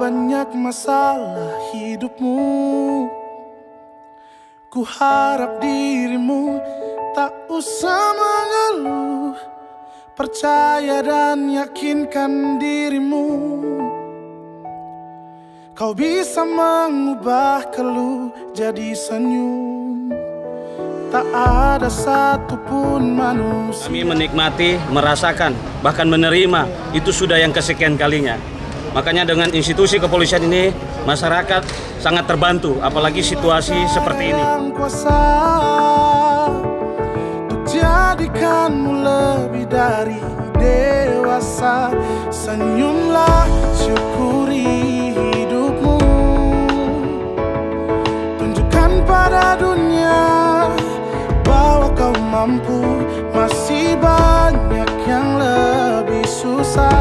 banyak masalah hidupmu Ku harap dirimu tak usah mengeluh. Percaya dan yakinkan dirimu Kau bisa mengubah keluh jadi senyum. Tak ada satupun manusia Kami menikmati, merasakan, bahkan menerima. Itu sudah yang kesekian kalinya. Makanya dengan institusi kepolisian ini masyarakat sangat terbantu apalagi situasi seperti ini. Jadikanmu lebih dari dewasa. Senyumlah syukuri hidupmu. Tunjukkan pada dunia Bahwa kau mampu. Masih banyak yang lebih susah